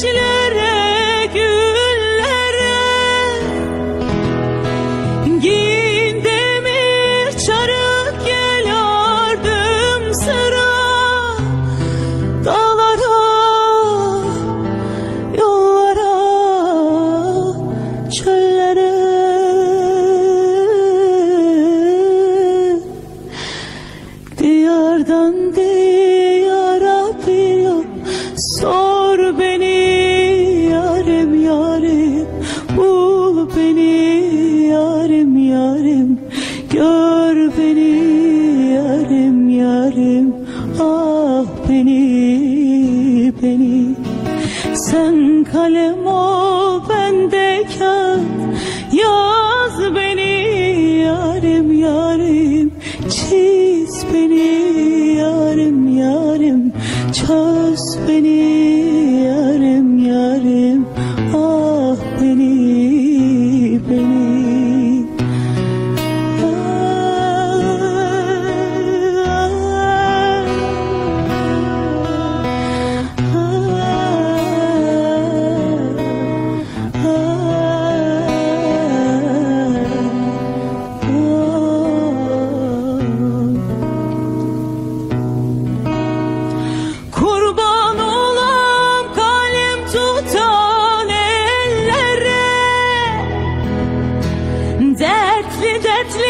kişiler yarim yarim Gör beni yarim yarim. Ah beni beni. Sen kalem ol Let's leave.